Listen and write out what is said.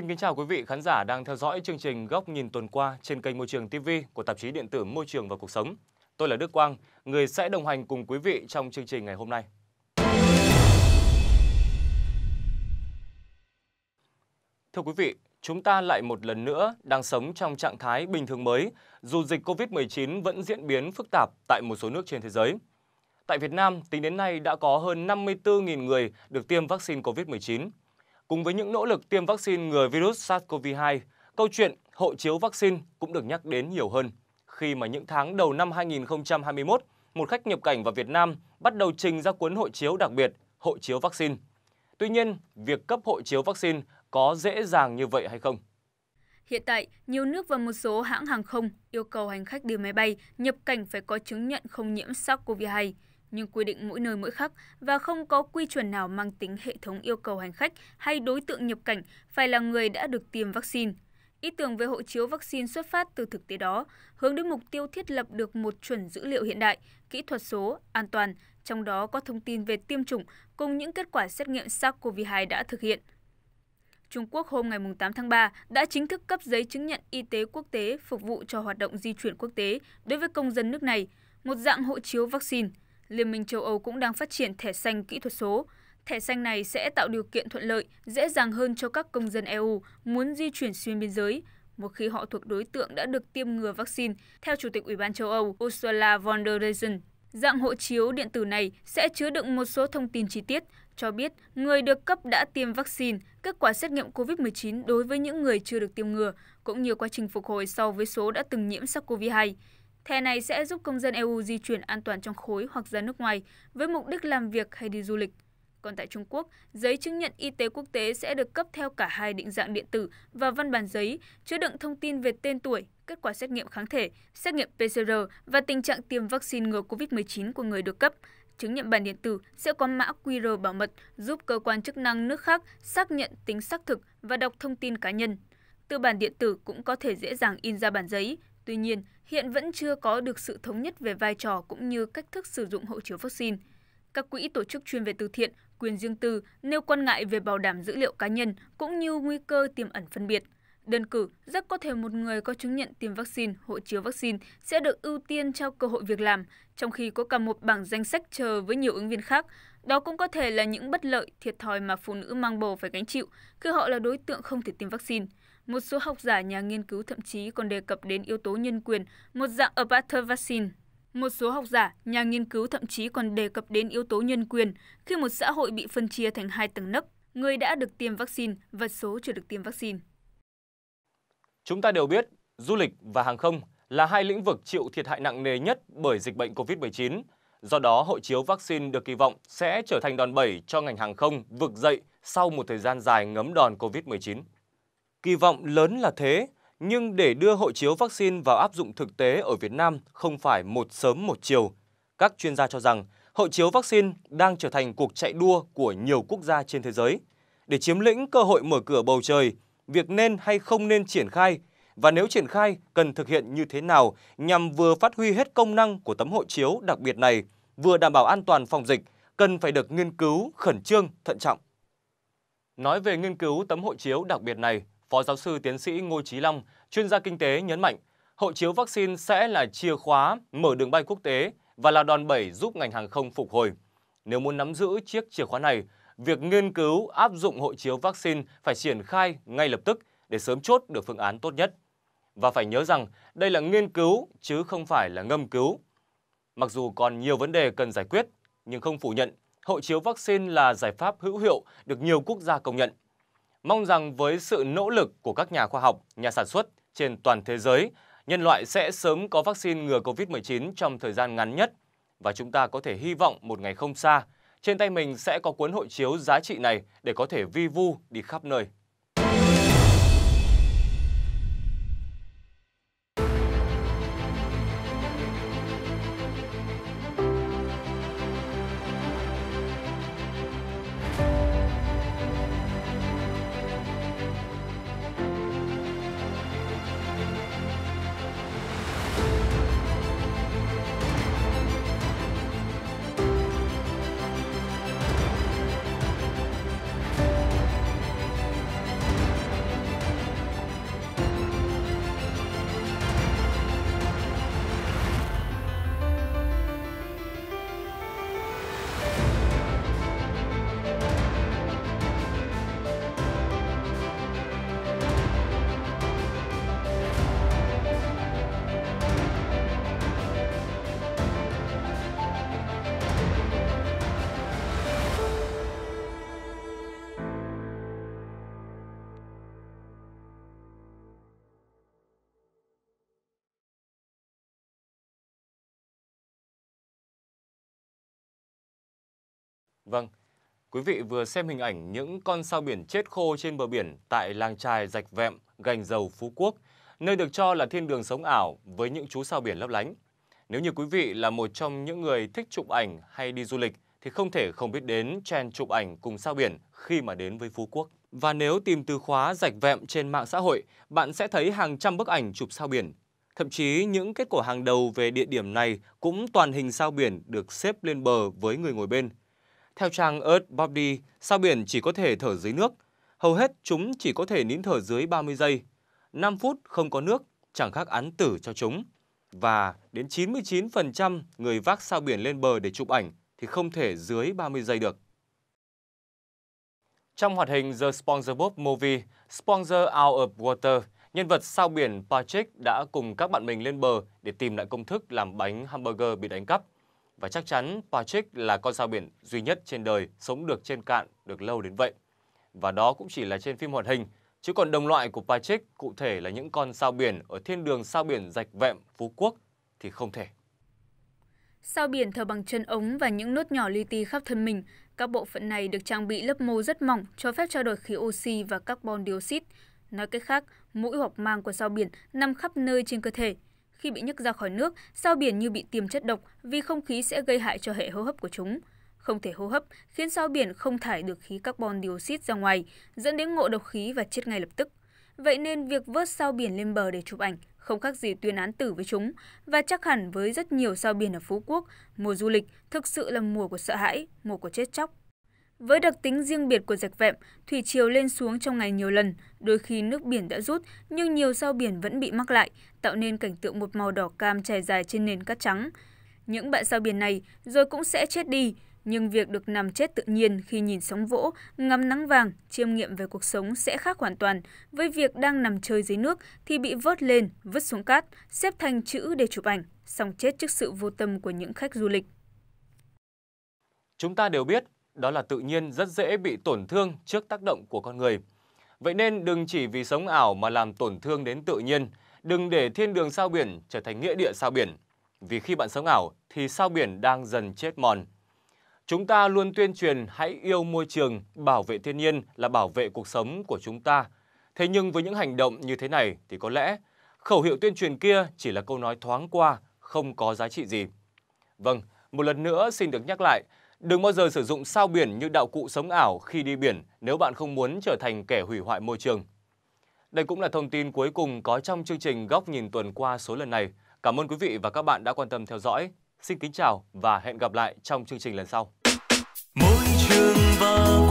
Xin kính chào quý vị khán giả đang theo dõi chương trình Góc nhìn tuần qua trên kênh Môi trường TV của tạp chí điện tử Môi trường và Cuộc sống. Tôi là Đức Quang, người sẽ đồng hành cùng quý vị trong chương trình ngày hôm nay. Thưa quý vị, chúng ta lại một lần nữa đang sống trong trạng thái bình thường mới, dù dịch COVID-19 vẫn diễn biến phức tạp tại một số nước trên thế giới. Tại Việt Nam, tính đến nay đã có hơn 54.000 người được tiêm vaccine COVID-19. Cùng với những nỗ lực tiêm vaccine ngừa virus SARS-CoV-2, câu chuyện hộ chiếu vaccine cũng được nhắc đến nhiều hơn khi mà những tháng đầu năm 2021, một khách nhập cảnh vào Việt Nam bắt đầu trình ra cuốn hộ chiếu đặc biệt, hộ chiếu vaccine. Tuy nhiên, việc cấp hộ chiếu vaccine có dễ dàng như vậy hay không? Hiện tại, nhiều nước và một số hãng hàng không yêu cầu hành khách đi máy bay nhập cảnh phải có chứng nhận không nhiễm SARS-CoV-2 nhưng quy định mỗi nơi mỗi khác và không có quy chuẩn nào mang tính hệ thống yêu cầu hành khách hay đối tượng nhập cảnh phải là người đã được tiêm vaccine. Ý tưởng về hộ chiếu vaccine xuất phát từ thực tế đó, hướng đến mục tiêu thiết lập được một chuẩn dữ liệu hiện đại, kỹ thuật số, an toàn, trong đó có thông tin về tiêm chủng cùng những kết quả xét nghiệm SARS-CoV-2 đã thực hiện. Trung Quốc hôm ngày 8 tháng 3 đã chính thức cấp giấy chứng nhận y tế quốc tế phục vụ cho hoạt động di chuyển quốc tế đối với công dân nước này, một dạng hộ chiếu vaccine – Liên minh châu Âu cũng đang phát triển thẻ xanh kỹ thuật số. Thẻ xanh này sẽ tạo điều kiện thuận lợi, dễ dàng hơn cho các công dân EU muốn di chuyển xuyên biên giới, một khi họ thuộc đối tượng đã được tiêm ngừa vaccine, theo Chủ tịch Ủy ban châu Âu Ursula von der Leyen. Dạng hộ chiếu điện tử này sẽ chứa đựng một số thông tin chi tiết, cho biết người được cấp đã tiêm vaccine, kết quả xét nghiệm COVID-19 đối với những người chưa được tiêm ngừa, cũng như quá trình phục hồi so với số đã từng nhiễm SARS-CoV-2. Thẻ này sẽ giúp công dân EU di chuyển an toàn trong khối hoặc ra nước ngoài với mục đích làm việc hay đi du lịch. Còn tại Trung Quốc, giấy chứng nhận y tế quốc tế sẽ được cấp theo cả hai định dạng điện tử và văn bản giấy, chứa đựng thông tin về tên tuổi, kết quả xét nghiệm kháng thể, xét nghiệm PCR và tình trạng tiêm vaccine ngừa COVID-19 của người được cấp. Chứng nhận bản điện tử sẽ có mã QR bảo mật giúp cơ quan chức năng nước khác xác nhận tính xác thực và đọc thông tin cá nhân. Từ bản điện tử cũng có thể dễ dàng in ra bản giấy, Tuy nhiên, hiện vẫn chưa có được sự thống nhất về vai trò cũng như cách thức sử dụng hộ chiếu vaccine. Các quỹ tổ chức chuyên về từ thiện, quyền riêng tư nêu quan ngại về bảo đảm dữ liệu cá nhân cũng như nguy cơ tiềm ẩn phân biệt. Đơn cử, rất có thể một người có chứng nhận tiêm vaccine, hộ chiếu vaccine sẽ được ưu tiên trao cơ hội việc làm, trong khi có cả một bảng danh sách chờ với nhiều ứng viên khác. Đó cũng có thể là những bất lợi, thiệt thòi mà phụ nữ mang bầu phải gánh chịu khi họ là đối tượng không thể tiêm vaccine. Một số học giả nhà nghiên cứu thậm chí còn đề cập đến yếu tố nhân quyền, một dạng apartheid vaccine. Một số học giả, nhà nghiên cứu thậm chí còn đề cập đến yếu tố nhân quyền khi một xã hội bị phân chia thành hai tầng nấc, người đã được tiêm vaccine và số chưa được tiêm vaccine. Chúng ta đều biết, du lịch và hàng không là hai lĩnh vực chịu thiệt hại nặng nề nhất bởi dịch bệnh COVID-19. Do đó, hộ chiếu vaccine được kỳ vọng sẽ trở thành đòn bẩy cho ngành hàng không vực dậy sau một thời gian dài ngấm đòn COVID-19. Kỳ vọng lớn là thế, nhưng để đưa hộ chiếu vaccine vào áp dụng thực tế ở Việt Nam không phải một sớm một chiều. Các chuyên gia cho rằng hộ chiếu vaccine đang trở thành cuộc chạy đua của nhiều quốc gia trên thế giới. Để chiếm lĩnh cơ hội mở cửa bầu trời, việc nên hay không nên triển khai và nếu triển khai cần thực hiện như thế nào nhằm vừa phát huy hết công năng của tấm hộ chiếu đặc biệt này, vừa đảm bảo an toàn phòng dịch, cần phải được nghiên cứu khẩn trương, thận trọng. Nói về nghiên cứu tấm hộ chiếu đặc biệt này, Phó giáo sư tiến sĩ Ngô Chí Long, chuyên gia kinh tế nhấn mạnh, hộ chiếu vaccine sẽ là chìa khóa mở đường bay quốc tế và là đòn bẩy giúp ngành hàng không phục hồi. Nếu muốn nắm giữ chiếc chìa khóa này, việc nghiên cứu áp dụng hộ chiếu vaccine phải triển khai ngay lập tức để sớm chốt được phương án tốt nhất. Và phải nhớ rằng đây là nghiên cứu chứ không phải là ngâm cứu. Mặc dù còn nhiều vấn đề cần giải quyết, nhưng không phủ nhận hộ chiếu vaccine là giải pháp hữu hiệu được nhiều quốc gia công nhận. Mong rằng với sự nỗ lực của các nhà khoa học, nhà sản xuất trên toàn thế giới, nhân loại sẽ sớm có vaccine ngừa COVID-19 trong thời gian ngắn nhất và chúng ta có thể hy vọng một ngày không xa, trên tay mình sẽ có cuốn hộ chiếu giá trị này để có thể vi vu đi khắp nơi. Vâng, quý vị vừa xem hình ảnh những con sao biển chết khô trên bờ biển tại làng trài Rạch Vẹm, Gành Dầu, Phú Quốc, nơi được cho là thiên đường sống ảo với những chú sao biển lấp lánh. Nếu như quý vị là một trong những người thích chụp ảnh hay đi du lịch thì không thể không biết đến trend chụp ảnh cùng sao biển khi mà đến với Phú Quốc. Và nếu tìm từ khóa rạch vẹm trên mạng xã hội, bạn sẽ thấy hàng trăm bức ảnh chụp sao biển. Thậm chí những kết quả hàng đầu về địa điểm này cũng toàn hình sao biển được xếp lên bờ với người ngồi bên. Theo trang Earth Body, sao biển chỉ có thể thở dưới nước. Hầu hết chúng chỉ có thể nín thở dưới 30 giây. 5 phút không có nước chẳng khác án tử cho chúng. Và đến 99% người vác sao biển lên bờ để chụp ảnh thì không thể dưới 30 giây được. Trong hoạt hình The SpongeBob Movie, Sponsor Out of Water, nhân vật sao biển Patrick đã cùng các bạn mình lên bờ để tìm lại công thức làm bánh hamburger bị đánh cắp. Và chắc chắn Patrick là con sao biển duy nhất trên đời sống được trên cạn được lâu đến vậy. Và đó cũng chỉ là trên phim hoạt hình, chứ còn đồng loại của Patrick cụ thể là những con sao biển ở thiên đường sao biển rạch vẹm Phú Quốc thì không thể. Sao biển thở bằng chân ống và những nốt nhỏ li ti khắp thân mình, các bộ phận này được trang bị lớp mô rất mỏng cho phép trao đổi khí oxy và carbon dioxide. Nói cách khác, mũi hoặc mang của sao biển nằm khắp nơi trên cơ thể. Khi bị nhấc ra khỏi nước, sao biển như bị tiêm chất độc vì không khí sẽ gây hại cho hệ hô hấp của chúng. Không thể hô hấp khiến sao biển không thải được khí carbon dioxide ra ngoài, dẫn đến ngộ độc khí và chết ngay lập tức. Vậy nên việc vớt sao biển lên bờ để chụp ảnh không khác gì tuyên án tử với chúng. Và chắc hẳn với rất nhiều sao biển ở Phú Quốc, mùa du lịch thực sự là mùa của sợ hãi, mùa của chết chóc. Với đặc tính riêng biệt của rạch vẹm, thủy triều lên xuống trong ngày nhiều lần, đôi khi nước biển đã rút nhưng nhiều sao biển vẫn bị mắc lại, tạo nên cảnh tượng một màu đỏ cam trải dài trên nền cát trắng. Những bạn sao biển này rồi cũng sẽ chết đi, nhưng việc được nằm chết tự nhiên khi nhìn sóng vỗ, ngắm nắng vàng, chiêm nghiệm về cuộc sống sẽ khác hoàn toàn với việc đang nằm chơi dưới nước thì bị vớt lên, vứt xuống cát, xếp thành chữ để chụp ảnh, xong chết trước sự vô tâm của những khách du lịch. Chúng ta đều biết, đó là tự nhiên rất dễ bị tổn thương trước tác động của con người. Vậy nên đừng chỉ vì sống ảo mà làm tổn thương đến tự nhiên, đừng để thiên đường sao biển trở thành nghĩa địa sao biển. Vì khi bạn sống ảo thì sao biển đang dần chết mòn, Chúng ta luôn tuyên truyền hãy yêu môi trường, bảo vệ thiên nhiên là bảo vệ cuộc sống của chúng ta. Thế nhưng với những hành động như thế này thì có lẽ khẩu hiệu tuyên truyền kia chỉ là câu nói thoáng qua, không có giá trị gì. Vâng, một lần nữa xin được nhắc lại, đừng bao giờ sử dụng sao biển như đạo cụ sống ảo khi đi biển nếu bạn không muốn trở thành kẻ hủy hoại môi trường. Đây cũng là thông tin cuối cùng có trong chương trình Góc nhìn tuần qua số lần này. Cảm ơn quý vị và các bạn đã quan tâm theo dõi. Xin kính chào và hẹn gặp lại trong chương trình lần sau. môi trường và